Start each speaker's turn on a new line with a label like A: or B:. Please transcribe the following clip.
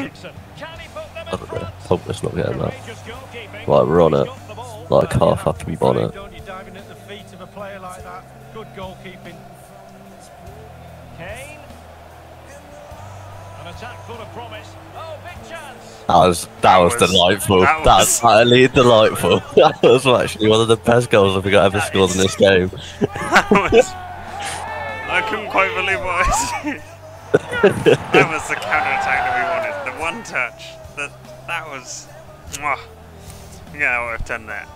A: I don't know. Pogba's not getting that. Right, we're on it. Like half after we won it.
B: Don't you diving at the feet of a player like that? Good goalkeeping.
C: Kane. An attack full of promise. Oh, big chance.
A: That was that, was,
D: was-
A: delightful.
D: that
A: That's
D: was-
A: utterly delightful. that was actually one of the best goals I think I ever scored in this game.
D: Was. I couldn't quite believe what I see. that was the counter attack that we wanted. The one touch. That that was. Mwah. Yeah, I would have done that.